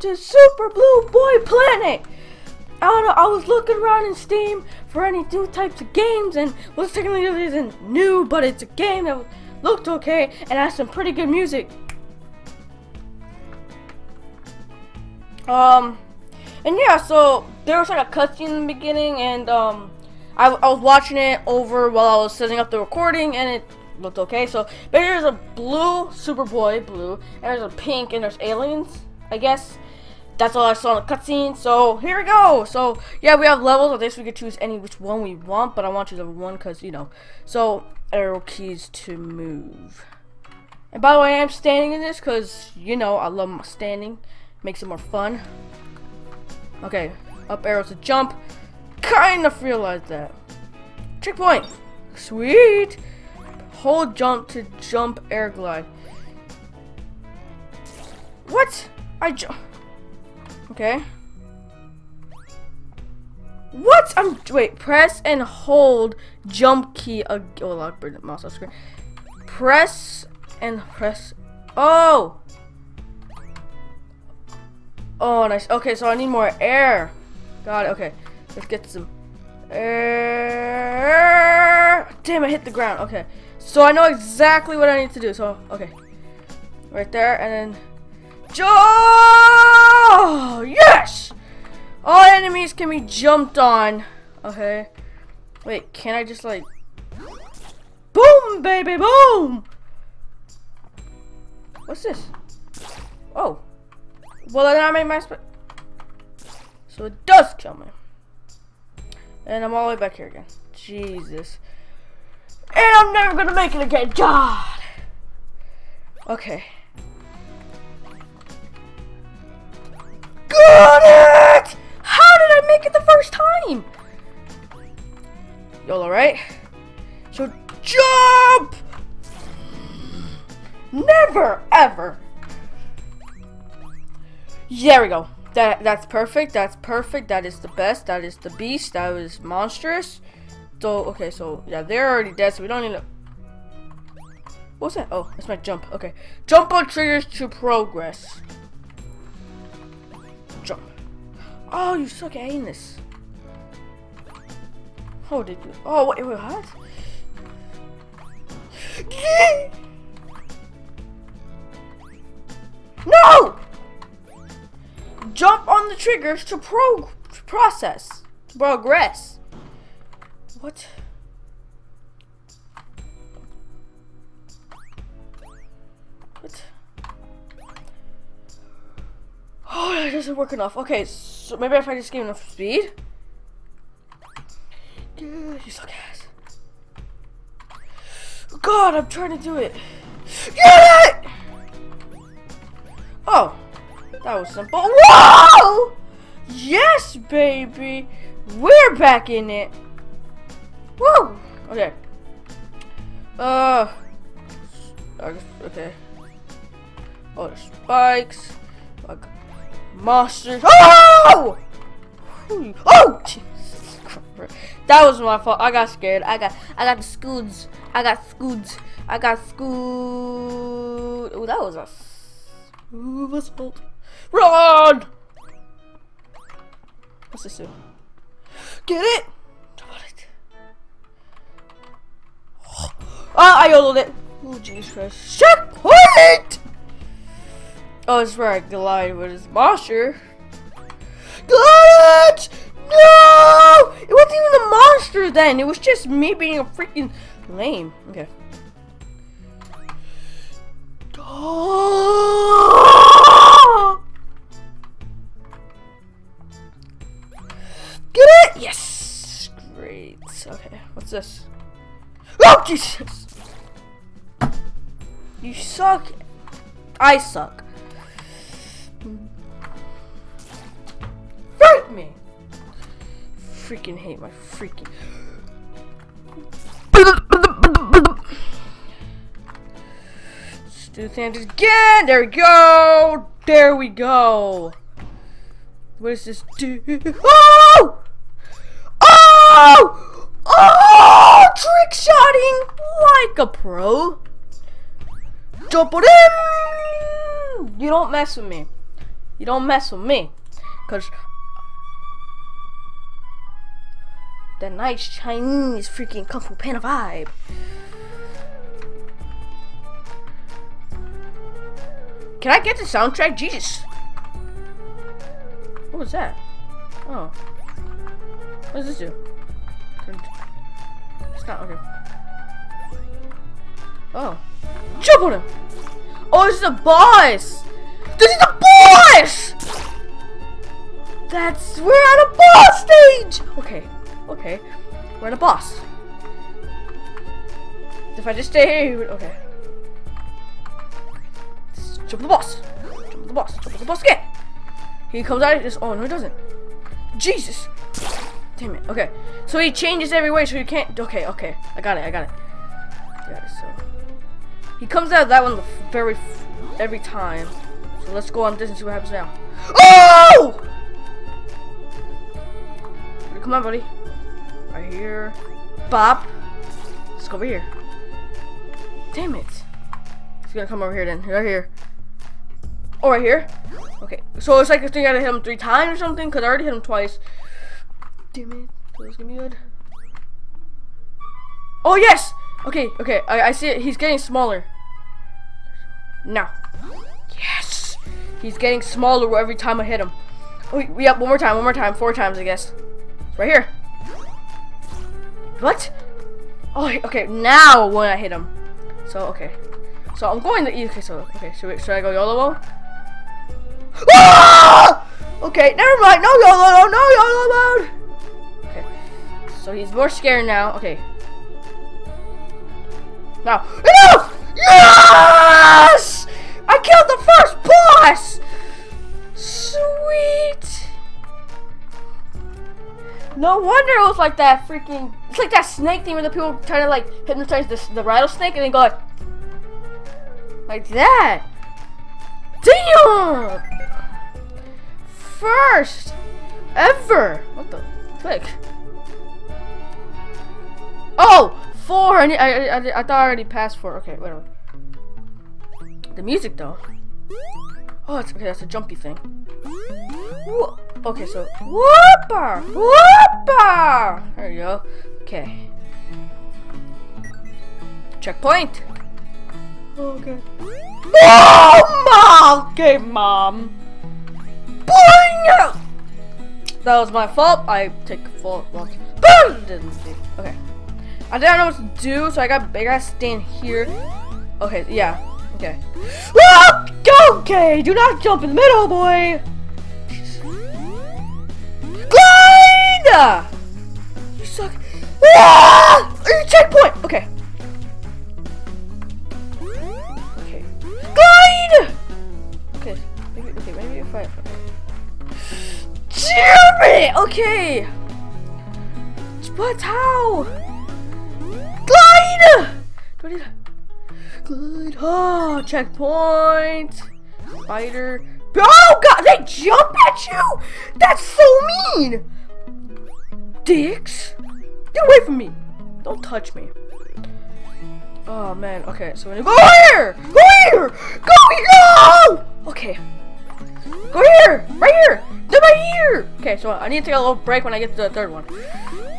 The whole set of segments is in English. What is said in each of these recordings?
to Super Blue Boy Planet! I don't know, I was looking around in Steam for any new types of games and well technically isn't new, but it's a game that looked okay and has some pretty good music. Um, and yeah, so there was like a cutscene in the beginning and um, I, I was watching it over while I was setting up the recording and it looked okay. So, but there's a blue Superboy blue, and there's a pink, and there's aliens. I guess that's all I saw in the cutscene. So here we go. So yeah, we have levels. I guess we could choose any which one we want, but I want to choose one because you know. So arrow keys to move. And by the way, I'm standing in this because you know I love my standing. Makes it more fun. Okay, up arrows to jump. Kind of realized that. Checkpoint. Sweet. Hold jump to jump air glide. What? I jump. Okay. What? I'm wait. Press and hold jump key. Uh, oh, lock the mouse off screen. Press and press. Oh. Oh, nice. Okay, so I need more air. Got it. Okay, let's get some air. Damn, I hit the ground. Okay, so I know exactly what I need to do. So okay, right there, and then jump. Jumped on. Okay. Wait, can I just like Boom, baby, boom! What's this? Oh. Well, then I made my So it does kill me. And I'm all the way back here again. Jesus. And I'm never gonna make it again. God. Okay. Got it! Make it the first time? YOLO, right? So jump! Never, ever. There we go. That that's perfect. That's perfect. That is the best. That is the beast. That was monstrous. So okay, so yeah, they're already dead. So we don't need to. What's that? Oh, that's my jump. Okay, jump on triggers to progress. Oh, you suck at aiming this. Oh, did you? Oh, wait, wait, what? No! Jump on the triggers to pro process. Progress. What? What? Oh, that doesn't work enough. Okay, so maybe if I just give enough speed. You suck ass. God, I'm trying to do it. Get it! Oh, that was simple. Whoa! Yes, baby. We're back in it. Woo! Okay. Uh. Okay. Oh, there's spikes. Like monsters. Oh! Oh! Jesus Christ. That was my fault. I got scared. I got. I got the scoods. I got scoods. I got scood. Oh, that was a smooth assault. Run! What's this do? Get it! Oh, I yodeled it. Oh, Jesus Christ. Checkpoint! Oh, it's I glide with his monster. Got it! No! It wasn't even a monster then. It was just me being a freaking lame. Okay. Get it? Yes! Great. Okay, what's this? Oh, Jesus! You suck. I suck. Fight me! Freaking hate my freaking... Let's do the again! There we go! There we go! What does this do? Oh! Oh! Oh! Trick shotting like a pro. Jump on him! You don't mess with me. You don't mess with me. Cause that nice Chinese freaking Kung Fu Panda vibe. Can I get the soundtrack? Jesus. What was that? Oh. What does this do? It's not okay. Oh. Jump on him! Oh, is a boss! This is a boss! That's we're at a boss stage! Okay, okay. We're at a boss. If I just stay here, okay. Jump the boss! Jump the boss! Jump the boss again! He comes out this. Oh no, he doesn't. Jesus! Damn it. Okay. So he changes every way, so you can't. Okay, okay. I got it. I got it. Got it. So he comes out of that one very every time. Let's go on this and see what happens now. Oh! Come on, buddy. Right here. Bob. Let's go over here. Damn it. He's gonna come over here then. Right here. Oh, right here? Okay. So it's like I think I gotta hit him three times or something, because I already hit him twice. Damn it. It's gonna be good. Oh, yes! Okay, okay. I, I see it. He's getting smaller. Now. He's getting smaller every time I hit him. Oh, we up one more time, one more time, four times, I guess. Right here. What? Oh, okay. Now when I hit him. So, okay. So I'm going to. Okay, so, okay. Should, we, should I go YOLO? Ah! Okay, never mind. No YOLO, no YOLO mode. Okay. So he's more scared now. Okay. Now, enough! Yes! I killed the first boss! Sweet! No wonder it was like that freaking... It's like that snake thing where the people try to like hypnotize the, the rattlesnake and then go like... Like that! Damn! First! Ever! What the frick? Oh! Four! I, I, I, I thought I already passed four. Okay, whatever. The music though. Oh, it's, okay, that's a jumpy thing. Whoa. Okay, so whooper, whooper. There you go. Okay. Checkpoint. Oh, okay. Oh, mom. Okay, mom. Boing! That was my fault. I take full. Well, boom. Didn't see. Okay. I didn't know what to do, so I got. I gotta stand here. Okay. Yeah. Okay. Okay, do not jump in the middle, boy. Glide! You suck. Ah! Checkpoint. Okay. Okay. Glide! Okay. Okay. Okay. How? Glide! Good. Oh, checkpoint. Spider. Oh god, they jump at you! That's so mean! Dicks! Get away from me! Don't touch me. Oh man, okay, so when go here! Go here! Go here! Okay. Go here! Right here! They're right here! Okay, so I need to take a little break when I get to the third one.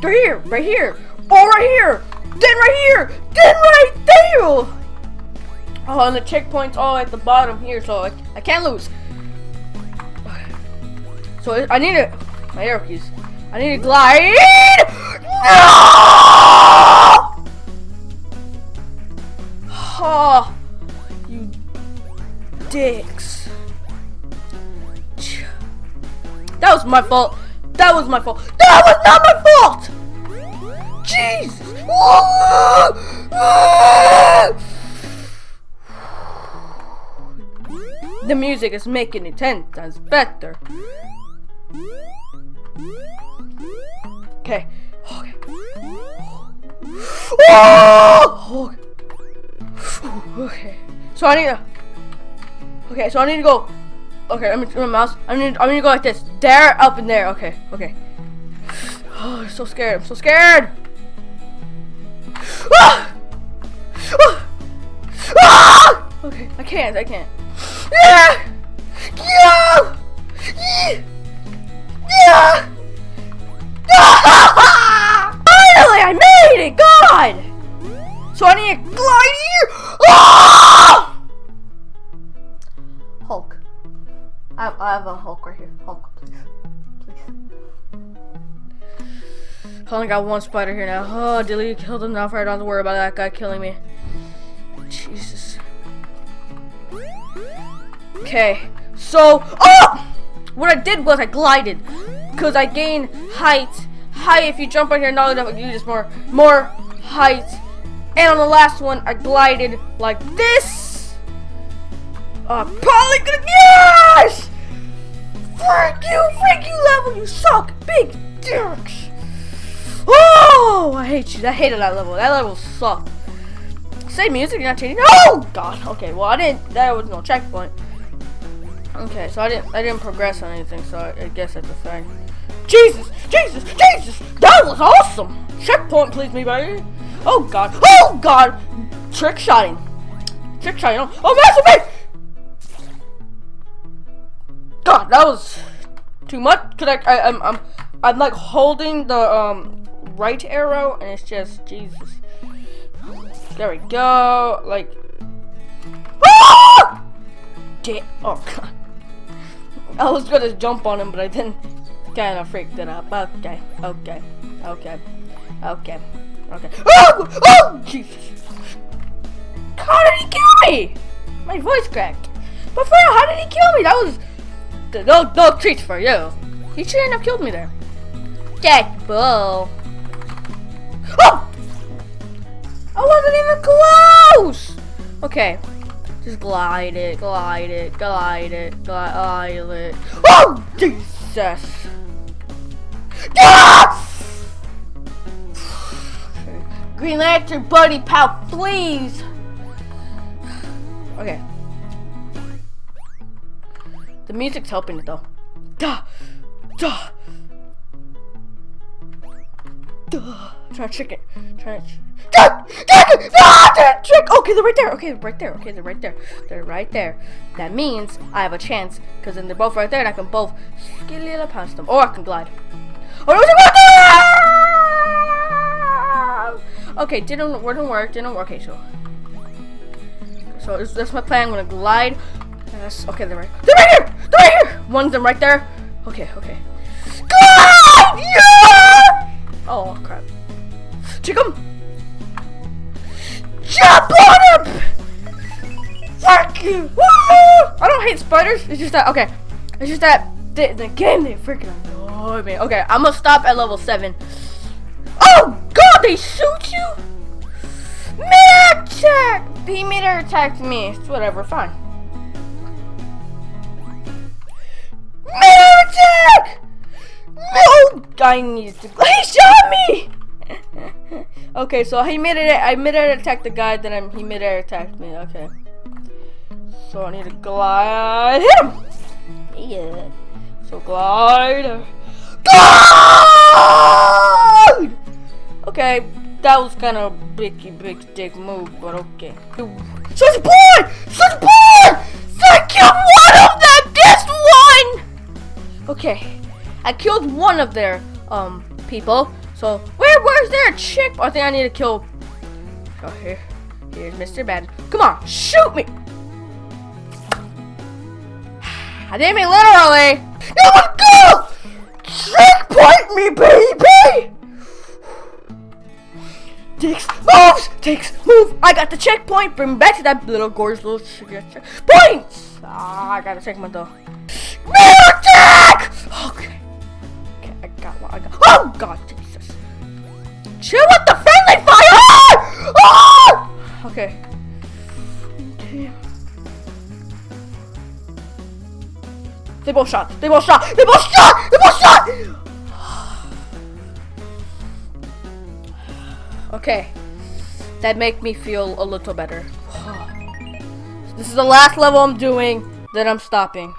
They're here! Right here! Oh, right here! Then right here! Then right there! Oh, and the checkpoint's all at the bottom here, so I, I can't lose. So I need to, my arrow keys. I need to glide. No! Oh, you dicks. That was my fault. That was my fault. That was not my fault. Jesus. Ah! The music is making it ten times better. Okay. Okay. Oh! Okay. So I need to. Okay, so I need to go. Okay, Let me gonna my mouse. I need. I need to go like this. There, up, and there. Okay. Okay. Oh, I'm so scared. I'm so scared. Ah! Ah! Ah! Okay, I can't. I can't. Yeah! Yeah! Yeah! yeah! Finally, I made it! God! So I need to glide here! Ah! Hulk. I, I have a Hulk right here. Hulk, please. Please. I only got one spider here now. Oh, Dilly killed him. Not I don't have to worry about that guy killing me. Jesus. Okay. So, oh! What I did was I glided. Because I gain height. Height, if you jump on here, not enough, you just more, more height. And on the last one, I glided like this. Uh, probably gonna, yes! Freak you, freak you level, you suck, big dicks. Oh, I hate you. I hated that level. That level sucked. Same music, you're not changing. Oh God. Okay. Well, I didn't. That was no checkpoint. Okay, so I didn't. I didn't progress on anything. So I, I guess that's a thing. Jesus, Jesus, Jesus! That was awesome. Checkpoint, please, me, baby. Oh God. Oh God. Trick shotting. Trick shotting. Oh, oh. God, that was too much. Cause I, I, I'm, I'm, I'm like holding the um right arrow, and it's just Jesus. There we go. Like. Ah! Oh god. I was gonna jump on him, but I didn't. Kind of freaked it up. Okay. Okay. Okay. Okay. Okay. Oh! Oh! Jesus. How did he kill me? My voice cracked. But for how did he kill me? That was no no treats for you. He shouldn't have killed me there. Jack Bull. Oh! I wasn't even close! Okay. Just glide it, glide it, glide it, glide it. Oh! Jesus! Ah! Green Lantern buddy pal, please! Okay. The music's helping it though. Duh! Duh! Duh! Try to trick it. Try to. Trick! Okay, they're right there. Okay, they're right there. Okay, they're right there. They're right there. That means I have a chance because then they're both right there, and I can both skilly past them, or I can glide. Oh, no, Okay, didn't didn't work. Didn't work. Okay, so so that's my plan. I'm gonna glide. Yes. Okay, they're right. They're right here. They're right here. One of them right there. Okay. Okay. Glide! Yeah! Oh crap. Check! Jump on him! Fuck you! Woo! I don't hate spiders. It's just that, okay. It's just that the, the game, they freaking annoy me. Okay, I'm gonna stop at level 7. Oh, God, they shoot you? Meter attack! He meter attacked me. It's whatever, fine. Meter attack! No! I need to. He shot me! Okay, so he made it. I mid air attack the guy, then I'm, he mid air attacked me. Okay. So I need to glide. Hit him! Yeah. So glide. Glide! Okay, that was kind of a big, big dick move, but okay. Such boy! Such boy! I killed one of them! Just one! Okay. I killed one of their um people. So where where's there a chick? I think I need to kill. Oh here, here's Mr. Bad. Come on, shoot me! I didn't mean literally. No one go! Checkpoint me, baby! Takes moves, takes move. I got the checkpoint. Bring me back to that little gorgeous little points. Ah, I got a checkpoint though. No Okay. Okay. They both shot. They both shot. They both shot. They both shot. okay. That make me feel a little better. this is the last level I'm doing. Then I'm stopping.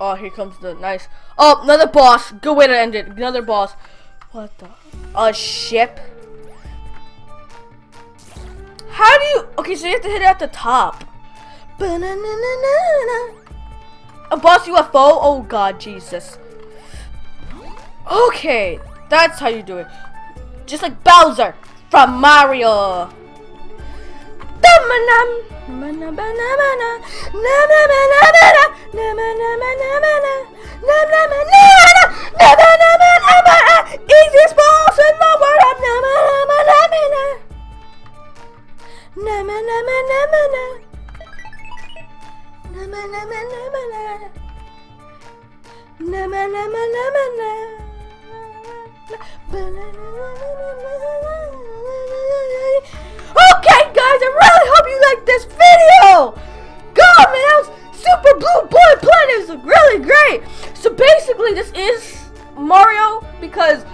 Oh, here comes the nice. Oh, another boss. Good way to end it. Another boss. What the? A ship? How do you... Okay, so you have to hit it at the top. A boss UFO? Oh god, Jesus. Okay, that's how you do it. Just like Bowser from Mario. Easiest boss in the world. Nama nama nama na. Nama nama nama na. Nama nama nama na. Okay guys, I really hope you liked this video! God man, that was Super Blue Boy Planet is really great! So basically this is Mario because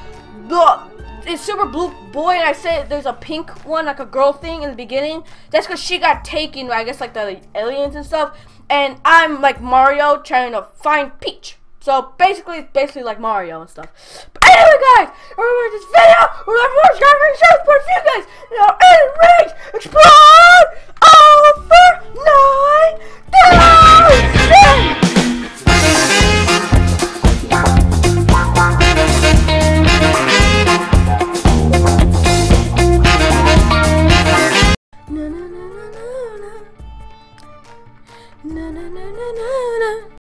the it's Super Blue Boy, and I said there's a pink one, like a girl thing in the beginning. That's because she got taken, I guess, like the aliens and stuff. And I'm like Mario trying to find Peach. So basically, it's basically like Mario and stuff. But anyway, guys, remember this video. Remember watching shows for a few guys. Now, in rage, explode over nine thousand. na, na.